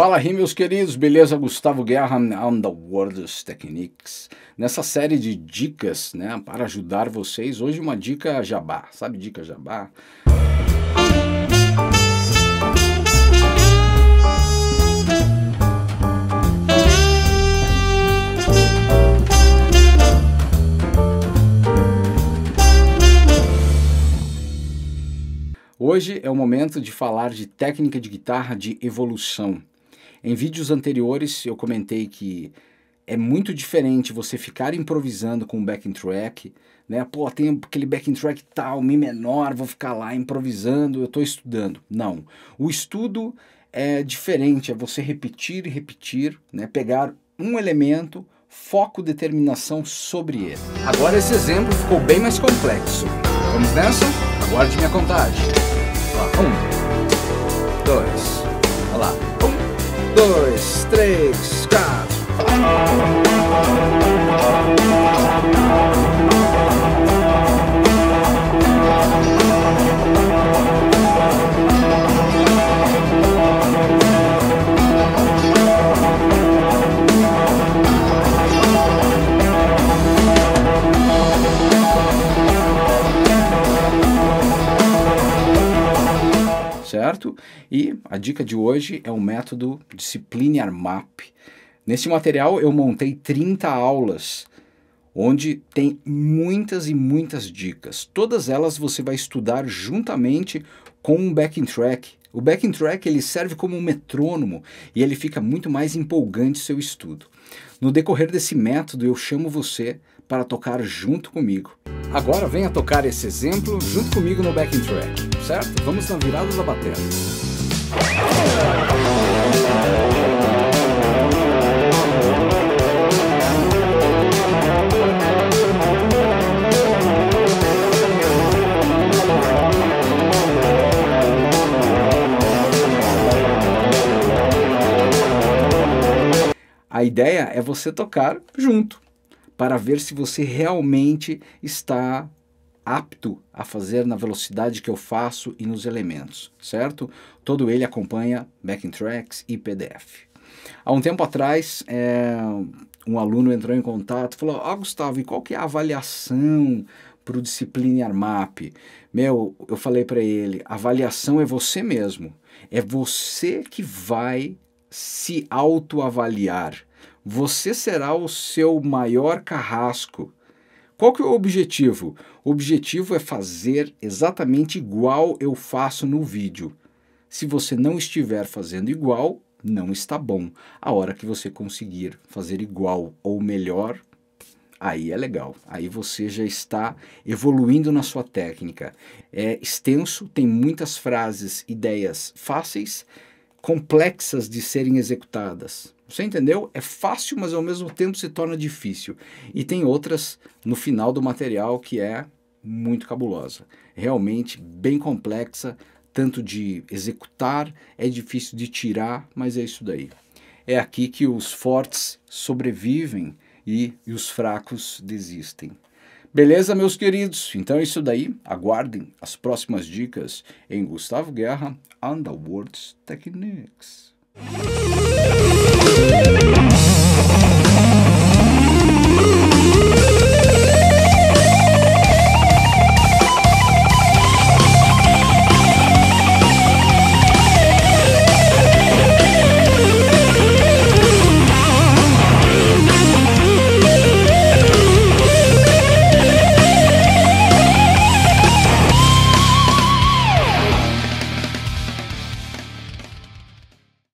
Fala aí, meus queridos, beleza? Gustavo Guerra Words Techniques. Nessa série de dicas, né, para ajudar vocês, hoje uma dica jabá. Sabe dica jabá? Hoje é o momento de falar de técnica de guitarra de evolução. Em vídeos anteriores eu comentei que é muito diferente você ficar improvisando com um backing track, né? Pô, tem aquele backing track tal, mi menor, vou ficar lá improvisando, eu estou estudando. Não. O estudo é diferente, é você repetir e repetir, né? Pegar um elemento, foco, determinação sobre ele. Agora esse exemplo ficou bem mais complexo. Vamos nessa? Aguarde minha contagem. Um, dois, dois, três, quatro. Certo? E a dica de hoje é o método Discipline Map. Neste material eu montei 30 aulas, onde tem muitas e muitas dicas. Todas elas você vai estudar juntamente com um backing track. O backing track ele serve como um metrônomo e ele fica muito mais empolgante seu estudo. No decorrer desse método eu chamo você para tocar junto comigo. Agora venha tocar esse exemplo junto comigo no backing track, certo? Vamos na virada da bateria. A ideia é você tocar junto, para ver se você realmente está apto a fazer na velocidade que eu faço e nos elementos, certo? Todo ele acompanha backing tracks e PDF. Há um tempo atrás, é, um aluno entrou em contato e falou: oh, Gustavo, e qual que é a avaliação para o Discipline Armap? Meu, eu falei para ele: avaliação é você mesmo. É você que vai se autoavaliar. Você será o seu maior carrasco. Qual que é o objetivo? O objetivo é fazer exatamente igual eu faço no vídeo. Se você não estiver fazendo igual, não está bom. A hora que você conseguir fazer igual ou melhor, aí é legal. Aí você já está evoluindo na sua técnica. É extenso, tem muitas frases, ideias fáceis, complexas de serem executadas. Você entendeu? É fácil, mas ao mesmo tempo se torna difícil. E tem outras no final do material que é muito cabulosa. Realmente bem complexa, tanto de executar, é difícil de tirar, mas é isso daí. É aqui que os fortes sobrevivem e, e os fracos desistem. Beleza, meus queridos? Então é isso daí. Aguardem as próximas dicas em Gustavo Guerra Underworld Techniques.